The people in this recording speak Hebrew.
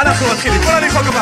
אנחנו מתחילים, בוא נניח חוק